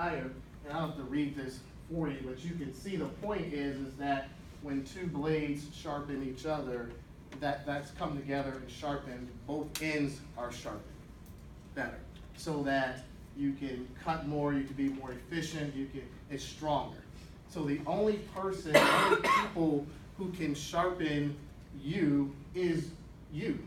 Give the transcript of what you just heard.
higher, and I don't have to read this for you, but you can see the point is, is that when two blades sharpen each other, that, that's come together and sharpened, both ends are sharpened better, so that you can cut more, you can be more efficient, you can, it's stronger. So the only person, only people who can sharpen you is you.